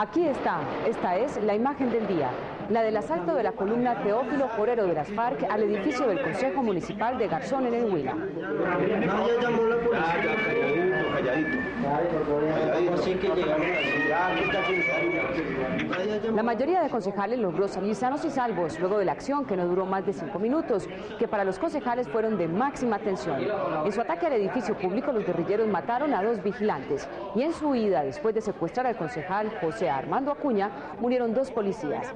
Aquí está, esta es la imagen del día, la del asalto de la columna Teófilo Forero de las FARC al edificio del Consejo Municipal de Garzón en el Huila. La mayoría de concejales logró salir sanos y salvos luego de la acción que no duró más de cinco minutos, que para los concejales fueron de máxima tensión. En su ataque al edificio público, los guerrilleros mataron a dos vigilantes y en su huida, después de secuestrar al concejal José Armando Acuña, murieron dos policías.